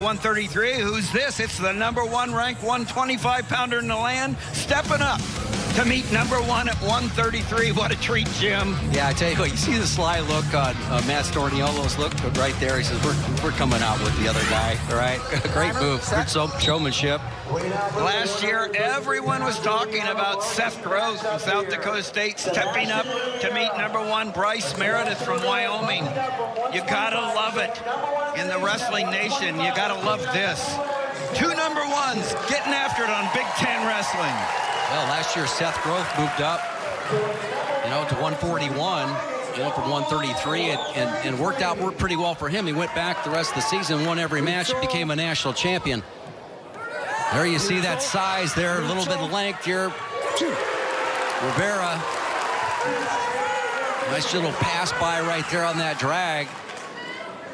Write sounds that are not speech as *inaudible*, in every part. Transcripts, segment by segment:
133. Who's this? It's the number one ranked 125 pounder in the land, stepping up to meet number one at 133. What a treat, Jim. Yeah, I tell you what, you see the sly look on uh, Matt Storniolo's look right there. He says, we're, we're coming out with the other guy, all right? *laughs* Great move, good showmanship. Last year, everyone was talking about Seth Gross from South Dakota State stepping up to meet number one Bryce Meredith from Wyoming. You gotta love it. In the wrestling nation, you gotta love this. Two number ones getting after it on Big Ten Wrestling. Well, last year Seth Gross moved up, you know, to 141, you know, from 133, and, and, and worked out worked pretty well for him. He went back the rest of the season, won every match, became a national champion. There you see that size there, a little bit of length here. Rivera. Nice little pass by right there on that drag.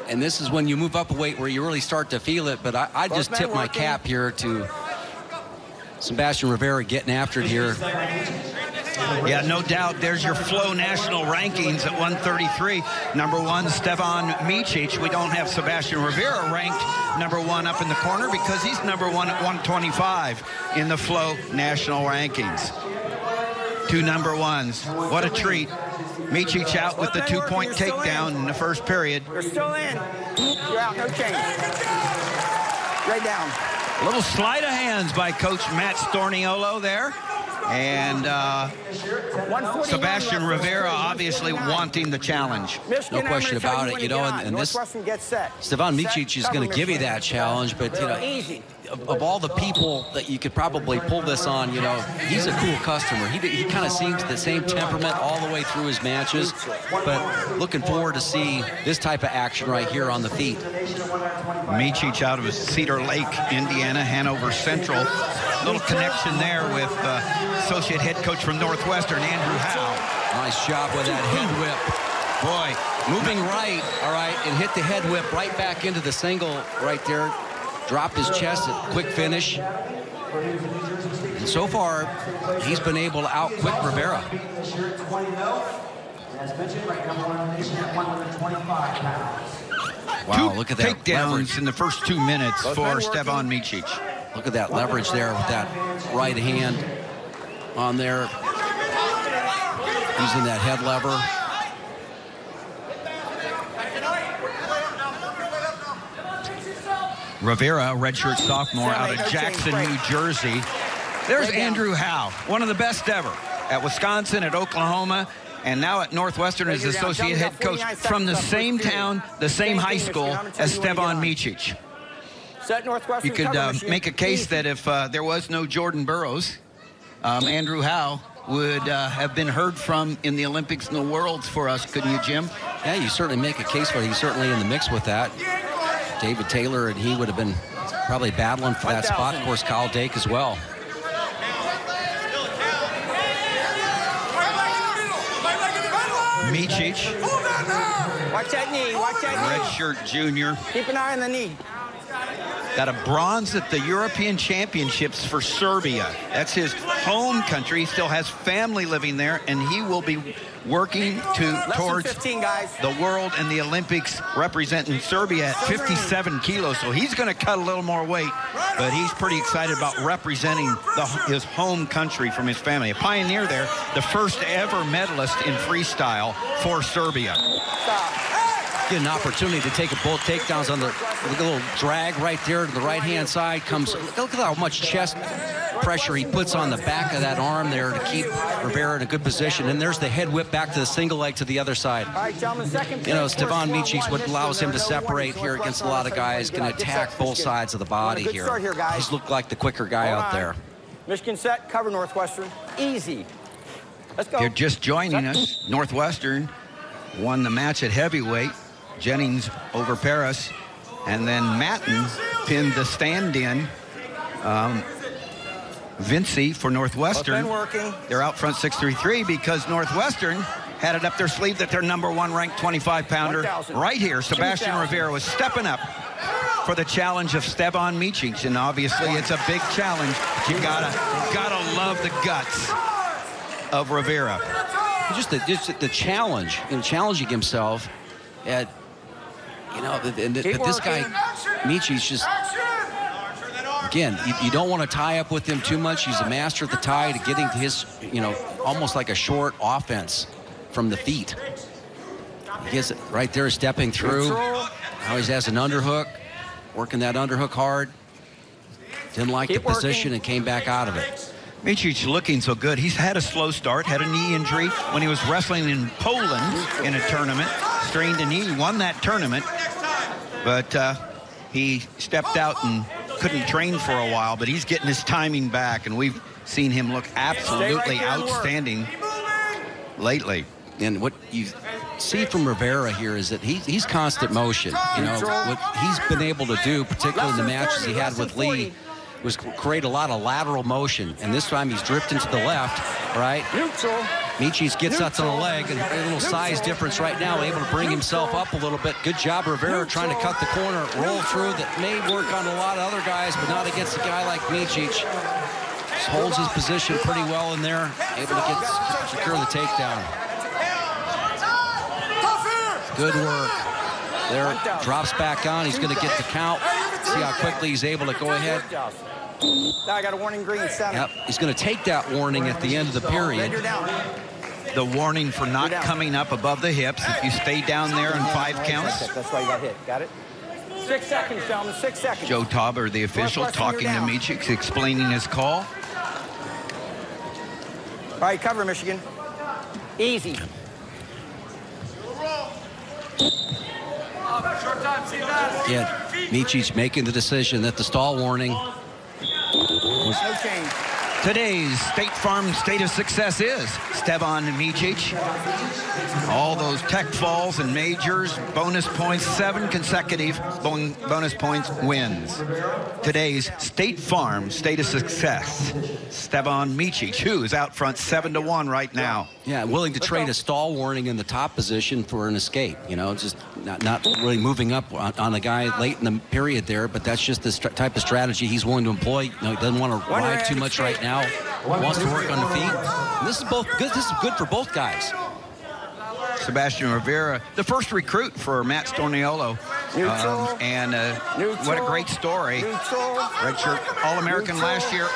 And this is when you move up a weight where you really start to feel it. But I, I just tip my cap here to Sebastian Rivera getting after it here. Yeah, no doubt. There's your Flow national rankings at 133. Number one, Stevan Micic. We don't have Sebastian Rivera ranked number one up in the corner because he's number one at 125 in the Flow national rankings. Two number ones. What a treat. Micic out with the two-point takedown in the first period. You're still in. You're out, no change. Right down. A little sleight of hands by Coach Matt Storniolo there. And uh, Sebastian Rivera obviously wanting the challenge. No question about it. You know, and, and this Stevan Micic is going to give you that challenge, but you know, of, of, all the people that you could probably pull this on, you know, he's a cool customer. He, he kind of seems the same temperament all the way through his matches, but looking forward to see this type of action right here on the feet. Micic out of Cedar Lake, Indiana, Hanover Central. Little connection there with uh, associate head coach from Northwestern, Andrew Howe. Nice job with that head whip. Boy, moving right, all right, and hit the head whip right back into the single right there. Dropped his chest, at quick finish. And so far, he's been able to outquick Rivera. Wow, two look at that takedowns leverage. in the first two minutes for Stevan Micic. Look at that leverage there with that right hand on there. Using that head lever. Rivera, redshirt sophomore out of Jackson, New Jersey. There's Andrew Howe, one of the best ever at Wisconsin, at Oklahoma, and now at Northwestern as associate head coach from the same town, the same high school as Stevan Micic. You could uh, make a case that if uh, there was no Jordan Burroughs, um, Andrew Howe would uh, have been heard from in the Olympics and the Worlds for us, couldn't you, Jim? Yeah, you certainly make a case for it. He's certainly in the mix with that. David Taylor and he would have been probably battling for that spot. Of course, Kyle Dake as well. Micic. Watch that knee. Watch that knee. Red shirt junior. Keep an eye on the knee. Got a bronze at the European Championships for Serbia. That's his home country. He still has family living there, and he will be working to towards 15, guys. the world and the Olympics representing Serbia at 57 kilos. So he's going to cut a little more weight, but he's pretty excited about representing the, his home country from his family. A pioneer there, the first ever medalist in freestyle for Serbia. Stop. Get an opportunity to take a both takedowns on the, the little drag right there to the right-hand side. Comes look at how much chest pressure he puts on the back of that arm there to keep Rivera in a good position. And there's the head whip back to the single leg to the other side. All right, gentlemen, second You know, period. Stevan First, what allows him to separate here against a lot of guys, can attack both sides of the We're on a body here. start here, guys. He's looked like the quicker guy out there. Michigan set, cover Northwestern. Easy. Let's go. You're just joining us. Northwestern won the match at heavyweight. Jennings over Parris. And then Matten pinned the stand-in. Um, Vinci for Northwestern. Been working. They're out front 633 because Northwestern had it up their sleeve that their number one ranked 25 pounder 1,000. right here. Sebastian Rivera was stepping up for the challenge of Stevan Micic. And obviously it's a big challenge. You gotta, gotta love the guts of Rivera. Just the, just the challenge, in challenging himself at, you know, but this guy. Michi's just again, you, you, don't want to tie up with him too much. He's a master at the tie to getting to his, you know, almost like a short offense from the feet. He gets it right there, stepping through. Now he has an underhook, working that underhook hard. Didn't like Keep the position working. and came back out of it. Micic looking so good. He's had a slow start, had a knee injury when he was wrestling in Poland in a tournament. Strained a knee, won that tournament. But uh, he stepped out and couldn't train for a while, but he's getting his timing back, and we've seen him look absolutely outstanding lately. And what you see from Rivera here is that he, he's constant motion. You know, what he's been able to do, particularly in the matches he had with Lee, was create a lot of lateral motion. And this time he's drifting to the left, right? Neutral. Micic gets out to the leg, and a little size difference right now, able to bring himself up a little bit. Good job, Rivera, trying to cut the corner, roll through. That may work on a lot of other guys, but not against a guy like. Just holds his position pretty well in there, able to get secure the takedown. Good work. There, drops back on. He's going to get the count. See how quickly he's able to go ahead. I got a warning green, seven. Yep, he's going to take that warning at the end of the period. The warning for not coming up above the hips. If you stay down there in five counts. That's why you got hit. Got it? Six seconds, gentlemen. Six seconds. Joe Tauber, the official, talking to Micic, explaining his call. All right, cover, Michigan. Easy. Yeah, Micic making the decision that the stall warning was no change. Today's State Farm State of Success is Stevan Micic. All those tech falls and majors, bonus points, seven consecutive bonus points wins. Today's State Farm State of Success, Stevan Micic, who is out front seven to one right now. Yeah, willing to trade a stall warning in the top position for an escape. You know, just not, not really moving up on, on a guy late in the period there, but that's just the type of strategy he's willing to employ. You know, he doesn't want to ride too much right now. Wants to work on the feet. And this is both good. This is good for both guys. Sebastian Rivera, the first recruit for Matt Storniolo. Um, and uh, what a great story. Redshirt All-American last year.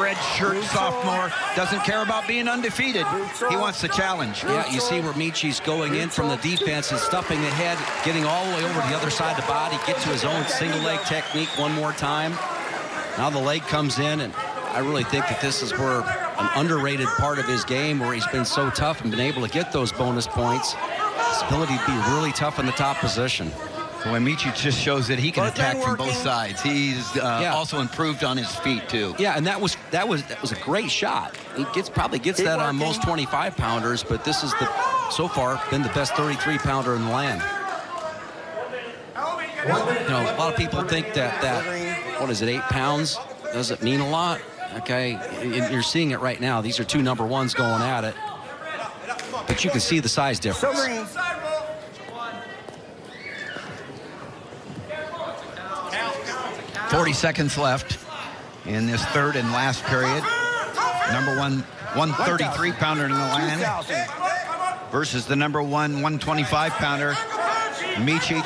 Redshirt sophomore. Doesn't care about being undefeated. He wants the challenge. Yeah, you see where Micic's going in from the defense and stuffing the head, getting all the way over to the other side of the body, get to his own single leg technique one more time. Now the leg comes in, and I really think that this is where an underrated part of his game where he's been so tough and been able to get those bonus points. His ability to be really tough in the top position. Well, Micic just shows that he can attack from both sides. He's uh, yeah. also improved on his feet too. Yeah, and that was that was that was a great shot. He gets probably gets Keep that working. on most 25 pounders, but this is the so far been the best 33 pounder in the land. You know, a lot of people think that that what is it, eight pounds doesn't mean a lot. Okay, you're seeing it right now. These are two number ones going at it, but you can see the size difference. 40 seconds left in this third and last period. Number one, 133 pounder in the land versus the number one 125 pounder, Micic,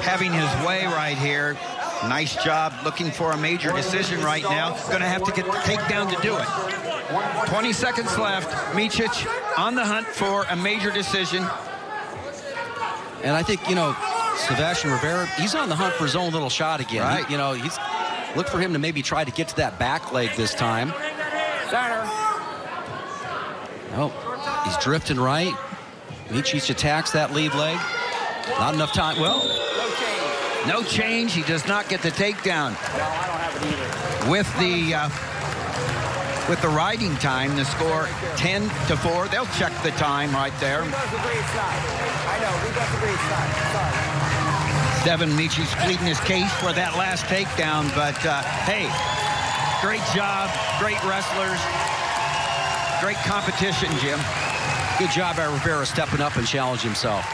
having his way right here. Nice job looking for a major decision right now. Going to have to get the takedown to do it. 20 seconds left. Micic on the hunt for a major decision. And I think, you know, Sebastian Rivera, he's on the hunt for his own little shot again. Right. He, you know, he's look for him to maybe try to get to that back leg this time. Center. Oh, he's drifting right. Micic attacks that lead leg. Not enough time. Well, no change. He does not get the takedown. No, I don't have it either. With the uh, with the riding time, the score 10 to 4. They'll check the time right there. The? I know. Who does the side? Sorry. Stevan Micic's pleading his case for that last takedown, but uh, hey, great job, great wrestlers, great competition, Jim. Good job by Rivera stepping up and challenging himself.